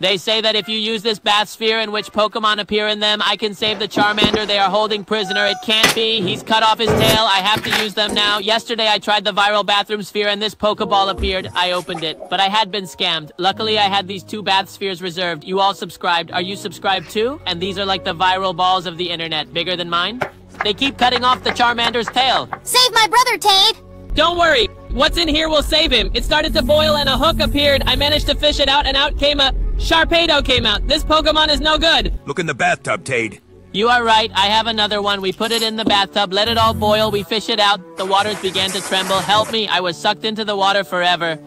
They say that if you use this bath sphere in which Pokemon appear in them, I can save the Charmander they are holding prisoner. It can't be. He's cut off his tail. I have to use them now. Yesterday I tried the viral bathroom sphere and this Pokeball appeared. I opened it, but I had been scammed. Luckily I had these two bath spheres reserved. You all subscribed. Are you subscribed too? And these are like the viral balls of the internet. Bigger than mine? They keep cutting off the Charmander's tail. Save my brother, Tade! Don't worry. What's in here will save him. It started to boil and a hook appeared. I managed to fish it out and out came a Sharpedo came out. This Pokemon is no good. Look in the bathtub, Tade. You are right. I have another one. We put it in the bathtub, let it all boil, we fish it out. The waters began to tremble. Help me. I was sucked into the water forever.